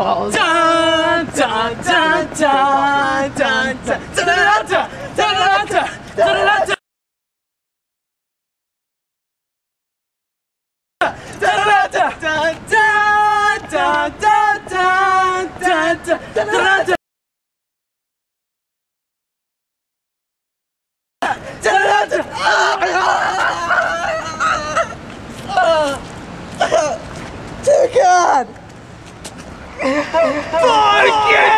calls. Dun, dun, dun, dun, dun, dun, dun, dun, dun, dun, dun, dun, dun, dun. Dear God! Fuck